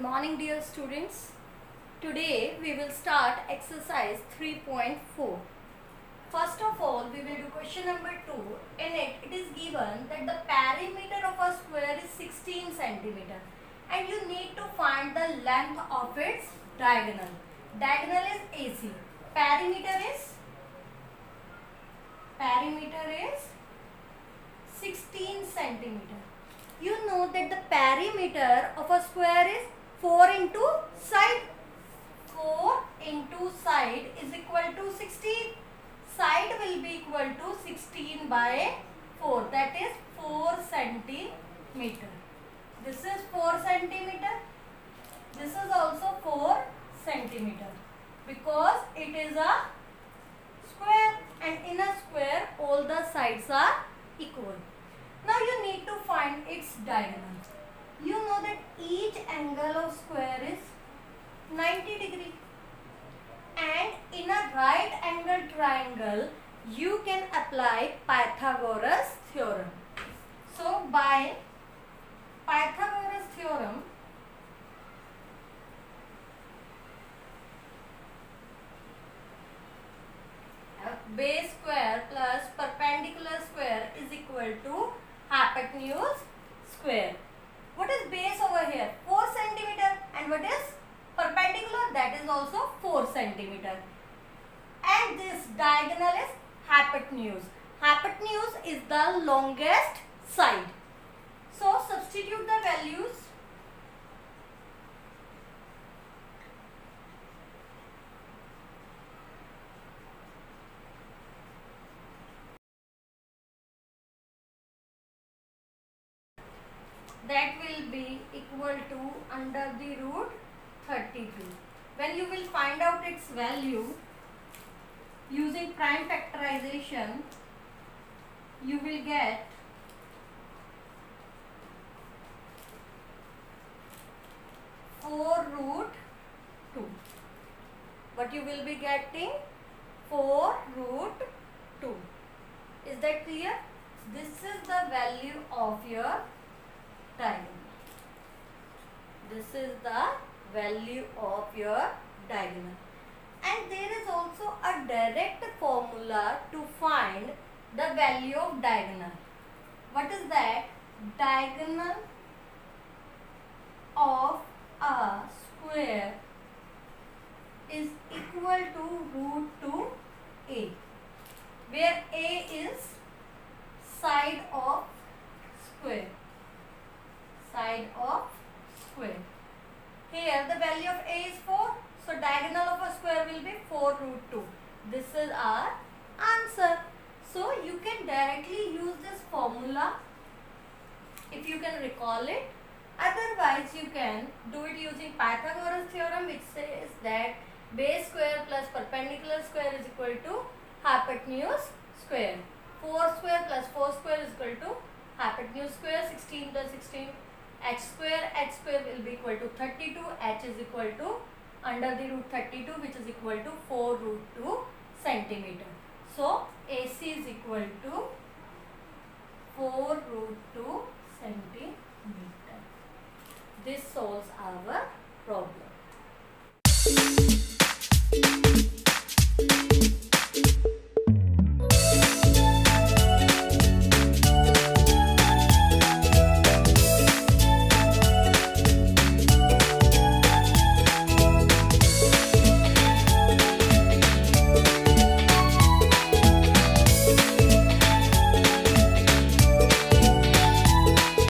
morning dear students. Today we will start exercise 3.4. First of all we will do question number 2. In it it is given that the perimeter of a square is 16 centimeter and you need to find the length of its diagonal. Diagonal is AC. Perimeter is perimeter is 16 centimeter you know that the perimeter of a square is 4 into side 4 into side is equal to 16 side will be equal to 16 by 4 that is 4 centimeter. This is 4 centimeter. This is also 4 centimeter because it is a square and in a square all the sides are equal. Now you need to find its diagonal. You know that each angle of square is 90 degree. And in a right angle triangle, you can apply Pythagoras theorem. So by Pythagoras theorem, uh, base square plus perpendicular square is equal to hypotenuse square. What is base over here? 4 centimeter and what is perpendicular? That is also 4 centimeter. And this diagonal is hypotenuse. Hypotenuse is the longest side. So substitute the values. that will be equal to under the root 32. When you will find out its value using prime factorization, you will get four root two. but you will be getting four root two. Is that clear? This is the value of your diagonal. This is the value of your diagonal. And there is also a direct formula to find the value of diagonal. What is that? Diagonal of a square is equal to root 2 a where a is side of square side of. Here the value of a is 4. So diagonal of a square will be 4 root 2. This is our answer. So you can directly use this formula if you can recall it. Otherwise you can do it using Pythagoras theorem which says that base square plus perpendicular square is equal to hypotenuse square. 4 square plus 4 square is equal to hypotenuse square 16 plus 16 h square h square will be equal to 32 h is equal to under the root 32 which is equal to 4 root 2 centimeter. So AC is equal to 4 root 2 centimeter. This solves our problem.